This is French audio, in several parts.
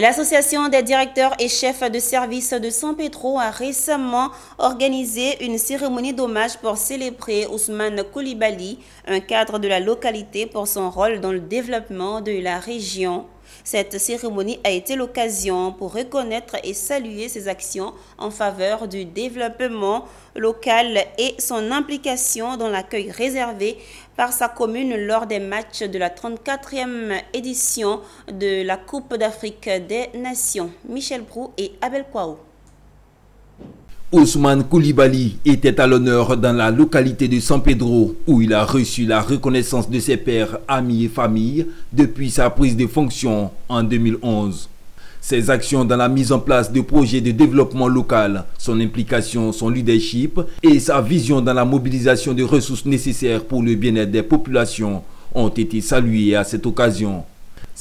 L'association des directeurs et chefs de service de San Pedro a récemment organisé une cérémonie d'hommage pour célébrer Ousmane Koulibaly, un cadre de la localité pour son rôle dans le développement de la région. Cette cérémonie a été l'occasion pour reconnaître et saluer ses actions en faveur du développement local et son implication dans l'accueil réservé par sa commune lors des matchs de la 34e édition de la Coupe d'Afrique des Nations. Michel Brou et Abel Kouaou. Ousmane Koulibaly était à l'honneur dans la localité de San Pedro où il a reçu la reconnaissance de ses pères, amis et familles depuis sa prise de fonction en 2011. Ses actions dans la mise en place de projets de développement local, son implication, son leadership et sa vision dans la mobilisation des ressources nécessaires pour le bien-être des populations ont été saluées à cette occasion.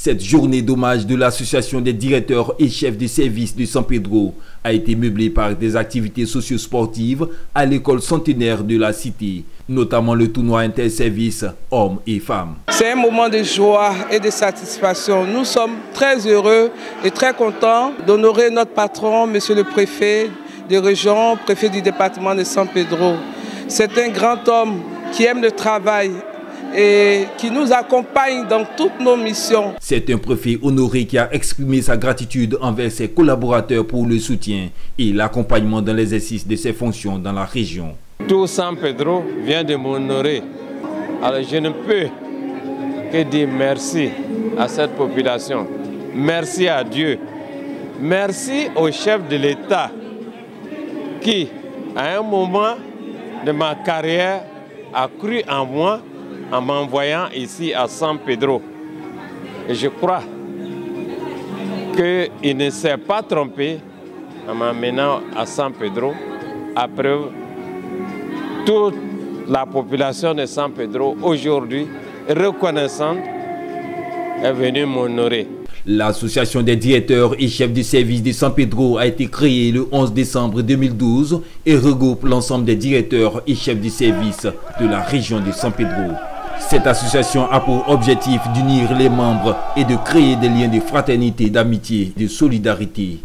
Cette journée d'hommage de l'Association des directeurs et chefs de service de San Pedro a été meublée par des activités socio-sportives à l'école centenaire de la cité, notamment le tournoi interservice hommes et femmes. C'est un moment de joie et de satisfaction. Nous sommes très heureux et très contents d'honorer notre patron, monsieur le préfet de région, préfet du département de San Pedro. C'est un grand homme qui aime le travail et qui nous accompagne dans toutes nos missions. C'est un préfet honoré qui a exprimé sa gratitude envers ses collaborateurs pour le soutien et l'accompagnement dans l'exercice de ses fonctions dans la région. Tout San Pedro vient de m'honorer. Alors je ne peux que dire merci à cette population. Merci à Dieu. Merci au chef de l'État qui, à un moment de ma carrière, a cru en moi en m'envoyant ici à San Pedro. Et je crois qu'il ne s'est pas trompé en m'amenant à San Pedro. Après, toute la population de San Pedro, aujourd'hui, reconnaissante, est venue m'honorer. L'association des directeurs et chefs du service de San Pedro a été créée le 11 décembre 2012 et regroupe l'ensemble des directeurs et chefs du service de la région de San Pedro. Cette association a pour objectif d'unir les membres et de créer des liens de fraternité, d'amitié, de solidarité.